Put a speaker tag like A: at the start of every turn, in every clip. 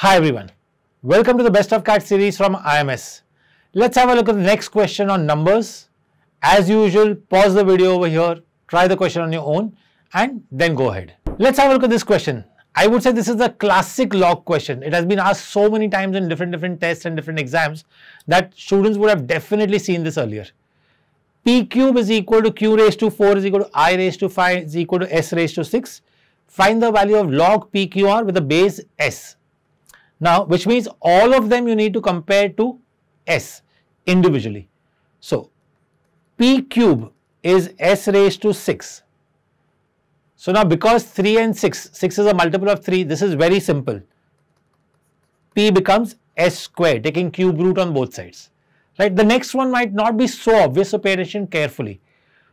A: Hi everyone. Welcome to the Best of CAT series from IMS. Let's have a look at the next question on numbers. As usual, pause the video over here, try the question on your own and then go ahead. Let's have a look at this question. I would say this is a classic log question. It has been asked so many times in different different tests and different exams that students would have definitely seen this earlier. P cube is equal to Q raised to 4 is equal to R raised to 5 is equal to S raised to 6. Find the value of log PQR with the base S. Now, which means all of them you need to compare to S individually. So, P cube is S raised to 6 so now because 3 and 6, 6 is a multiple of 3, this is very simple. P becomes S square, taking cube root on both sides. Right? The next one might not be so obvious, so pay attention carefully.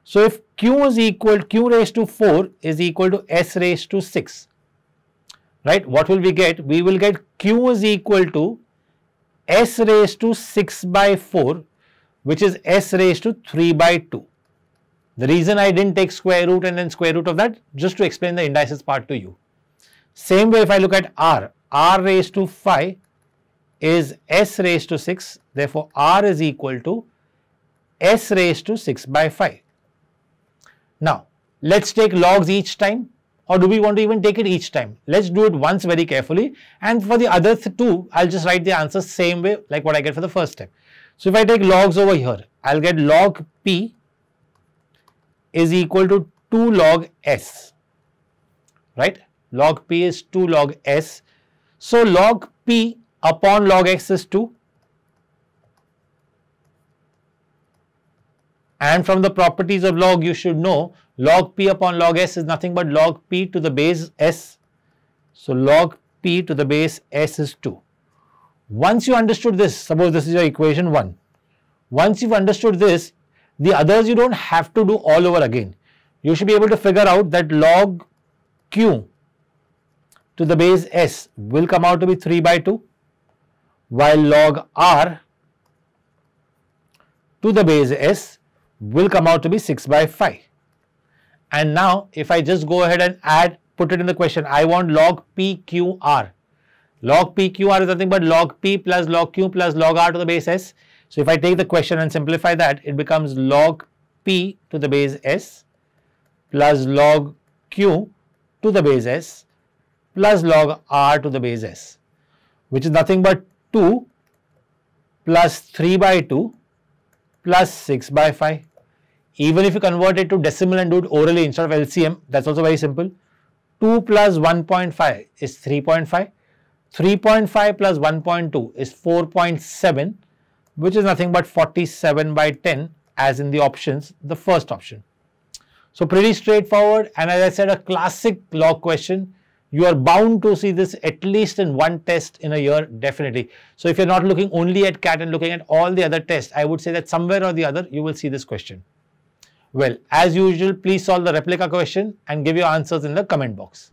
A: So if Q is equal, Q raised to 4 is equal to S raised to 6. Right? What will we get? We will get Q is equal to S raised to 6 by 4, which is S raised to 3 by 2. The reason I didn't take square root and then square root of that, just to explain the indices part to you. Same way if I look at r, r raised to 5 is s raised to 6, therefore r is equal to s raised to 6 by 5. Now, let's take logs each time or do we want to even take it each time? Let's do it once very carefully and for the other two, I'll just write the answer same way like what I get for the first step. So if I take logs over here, I'll get log p is equal to 2 log s, right? Log p is 2 log s. So log p upon log s is 2. And from the properties of log, you should know log p upon log s is nothing but log p to the base s. So log p to the base s is 2. Once you understood this, suppose this is your equation 1. Once you've understood this, the others you don't have to do all over again. You should be able to figure out that log q to the base s will come out to be 3 by 2 while log r to the base s will come out to be 6 by 5. And now if I just go ahead and add, put it in the question, I want log PQR. Log PQR is nothing but log P plus log Q plus log R to the base S. So if I take the question and simplify that, it becomes log p to the base s plus log q to the base s plus log r to the base s, which is nothing but 2 plus 3 by 2 plus 6 by 5. Even if you convert it to decimal and do it orally instead of LCM, that's also very simple. 2 plus 1.5 is 3.5. 3.5 plus 1.2 is 4.7 which is nothing but 47 by 10 as in the options, the first option. So pretty straightforward and as I said a classic log question. You are bound to see this at least in one test in a year definitely. So if you're not looking only at CAT and looking at all the other tests, I would say that somewhere or the other you will see this question. Well, as usual, please solve the replica question and give your answers in the comment box.